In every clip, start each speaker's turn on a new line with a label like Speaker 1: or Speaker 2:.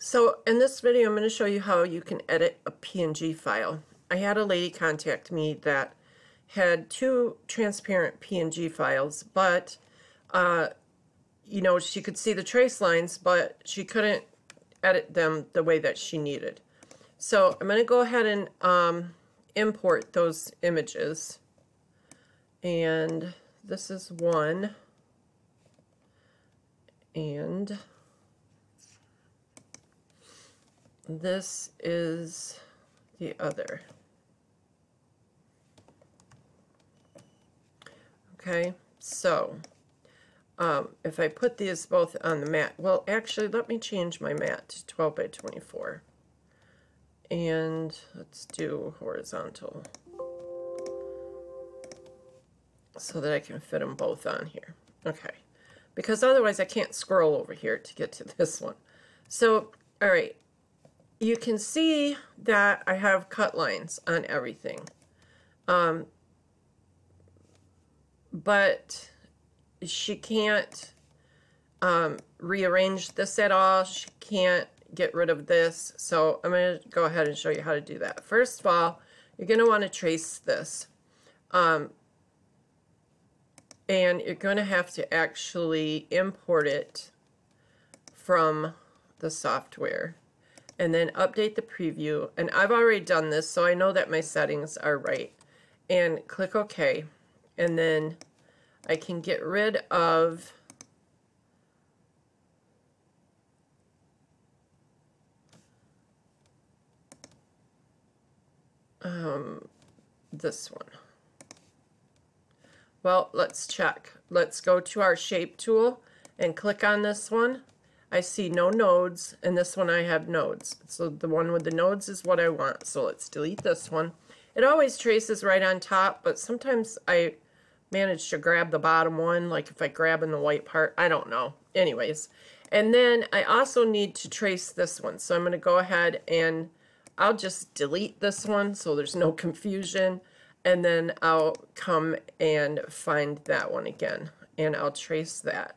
Speaker 1: So in this video, I'm going to show you how you can edit a PNG file. I had a lady contact me that had two transparent PNG files, but, uh, you know, she could see the trace lines, but she couldn't edit them the way that she needed. So I'm going to go ahead and um, import those images. And this is one. And this is the other. Okay, so um, if I put these both on the mat, well, actually, let me change my mat to 12 by 24. And let's do horizontal so that I can fit them both on here. Okay, because otherwise I can't scroll over here to get to this one. So, all right, you can see that I have cut lines on everything. Um, but she can't um, rearrange this at all. She can't get rid of this. So I'm going to go ahead and show you how to do that. First of all, you're going to want to trace this. Um, and you're going to have to actually import it from the software and then update the preview. And I've already done this, so I know that my settings are right. And click OK. And then I can get rid of um, this one. Well, let's check. Let's go to our shape tool and click on this one I see no nodes, and this one I have nodes. So the one with the nodes is what I want. So let's delete this one. It always traces right on top, but sometimes I manage to grab the bottom one, like if I grab in the white part, I don't know. Anyways, and then I also need to trace this one. So I'm going to go ahead and I'll just delete this one so there's no confusion. And then I'll come and find that one again, and I'll trace that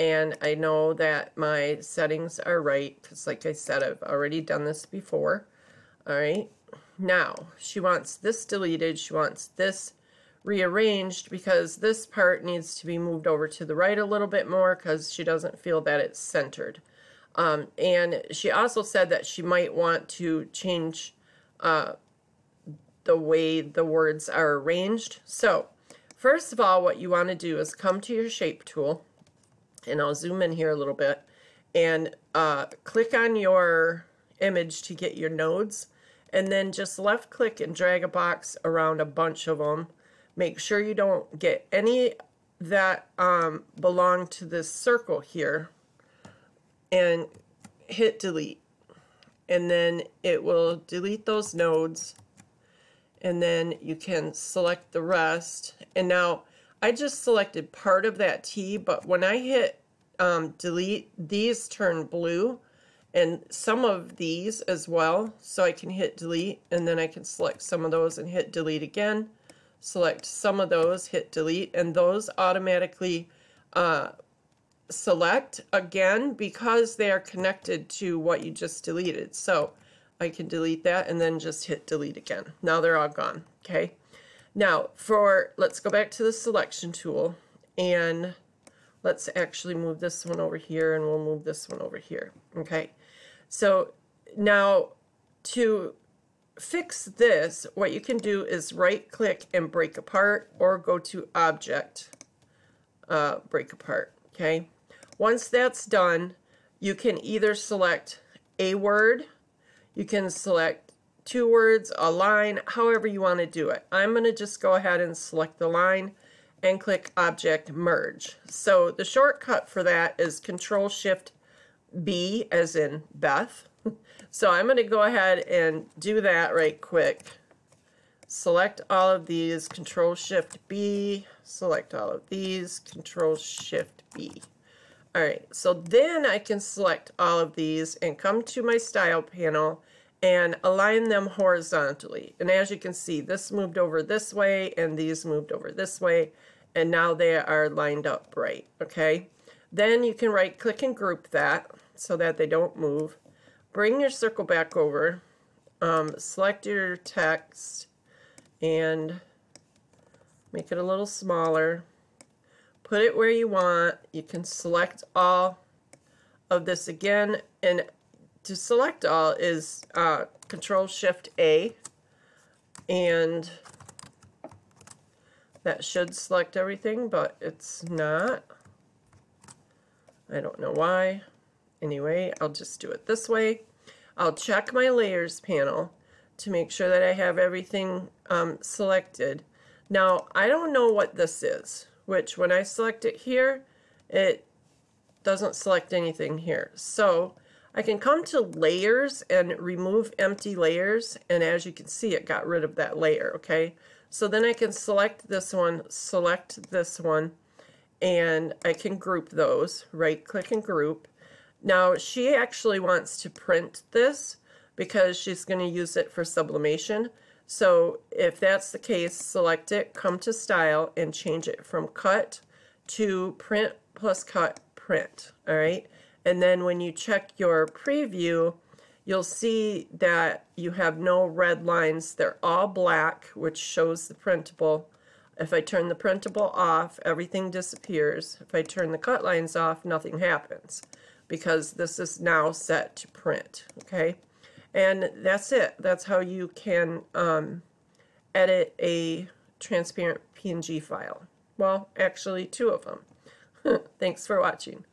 Speaker 1: and I know that my settings are right because like I said I've already done this before. All right now she wants this deleted she wants this rearranged because this part needs to be moved over to the right a little bit more because she doesn't feel that it's centered. Um, and she also said that she might want to change uh, the way the words are arranged. So first of all what you want to do is come to your shape tool and I'll zoom in here a little bit, and uh, click on your image to get your nodes, and then just left click and drag a box around a bunch of them. Make sure you don't get any that um, belong to this circle here, and hit delete. And then it will delete those nodes, and then you can select the rest. And now I just selected part of that T, but when I hit um, delete, these turn blue and some of these as well. So I can hit delete and then I can select some of those and hit delete again. Select some of those, hit delete, and those automatically uh, select again because they are connected to what you just deleted. So I can delete that and then just hit delete again. Now they're all gone, okay? Now, for let's go back to the selection tool and let's actually move this one over here and we'll move this one over here. Okay, so now to fix this, what you can do is right click and break apart or go to object, uh, break apart. Okay, once that's done, you can either select a word, you can select two words, a line, however you want to do it. I'm going to just go ahead and select the line and click Object Merge. So the shortcut for that is Control Shift B as in Beth. So I'm going to go ahead and do that right quick. Select all of these, Control Shift B, select all of these, Control Shift B. All right, so then I can select all of these and come to my Style panel and align them horizontally. And as you can see, this moved over this way and these moved over this way, and now they are lined up right, okay? Then you can right click and group that so that they don't move. bring your circle back over, um, select your text, and make it a little smaller. Put it where you want. You can select all of this again, and to select all is uh, Control Shift A, and that should select everything, but it's not. I don't know why. Anyway, I'll just do it this way. I'll check my layers panel to make sure that I have everything um, selected. Now, I don't know what this is, which when I select it here, it doesn't select anything here. So I can come to layers and remove empty layers. And as you can see, it got rid of that layer, okay? So then I can select this one, select this one, and I can group those, right click and group. Now she actually wants to print this because she's going to use it for sublimation. So if that's the case, select it, come to style and change it from cut to print plus cut print, all right? And then when you check your preview, you'll see that you have no red lines. They're all black, which shows the printable. If I turn the printable off, everything disappears. If I turn the cut lines off, nothing happens because this is now set to print, okay? And that's it. That's how you can um, edit a transparent PNG file. Well, actually two of them. Thanks for watching.